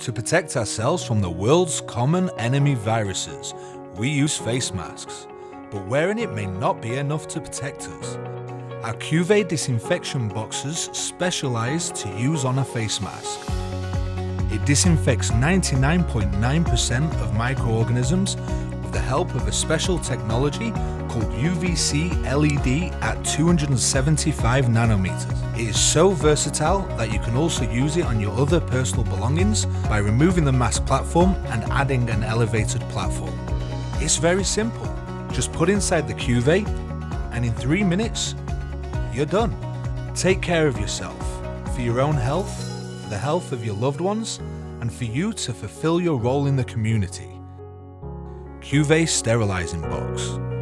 To protect ourselves from the world's common enemy viruses, we use face masks. But wearing it may not be enough to protect us. Our Cuve disinfection boxes specialise to use on a face mask. It disinfects 99.9% of microorganisms with the help of a special technology UVC LED at 275 nanometers. It is so versatile that you can also use it on your other personal belongings by removing the mask platform and adding an elevated platform. It's very simple. Just put inside the Cuve and in three minutes, you're done. Take care of yourself for your own health, for the health of your loved ones, and for you to fulfill your role in the community. Cuve Sterilizing Box.